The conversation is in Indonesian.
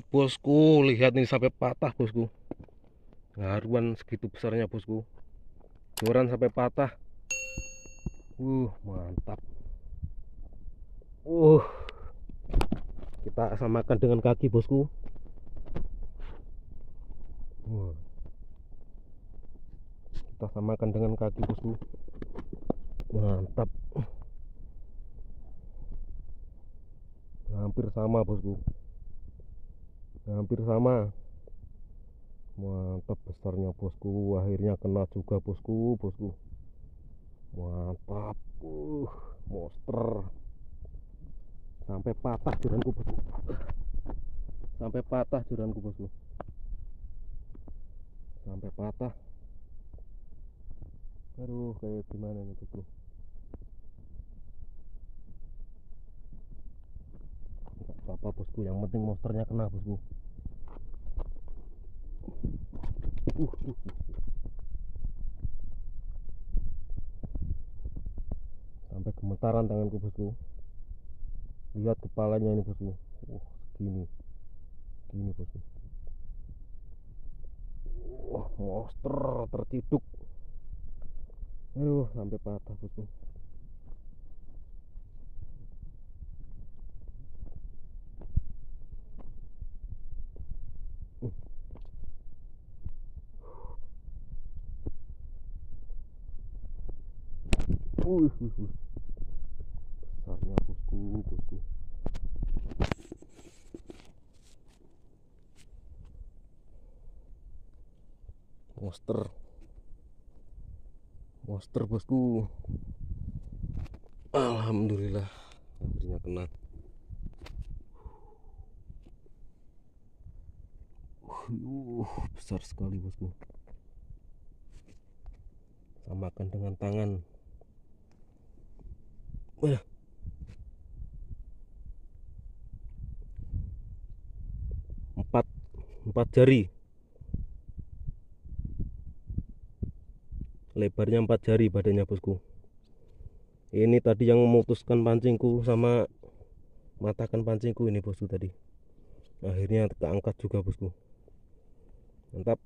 bosku. Lihat nih sampai patah bosku. Haruan segitu besarnya bosku. Joran sampai patah. Uh mantap. Uh. Kita samakan dengan kaki bosku. Uh. kita samakan dengan kaki bosku. Mantap. Hampir sama bosku hampir sama. Mantap besarnya bosku. Akhirnya kena juga bosku bosku. Mantap. Uh monster. Sampai patah juranku bosku. Sampai patah juranku bosku. Sampai patah. Aduh kayak gimana nih bosku apa-apa bosku? Yang penting monsternya kena bosku. Uh, uh, uh. sampai gemetaran tanganku bosku. Lihat kepalanya ini bosku. Uh, gini gini bosku. Wah monster terciduk. Aduh sampai patah bosku Besarnya bosku, bosku. Monster. Monster bosku. Alhamdulillah akhirnya kena. Uh, besar sekali bosku. Samakan dengan tangan. Empat empat jari. Lebarnya empat jari badannya bosku. Ini tadi yang memutuskan pancingku sama matakan pancingku ini bosku tadi. Akhirnya keangkat juga bosku. Mantap.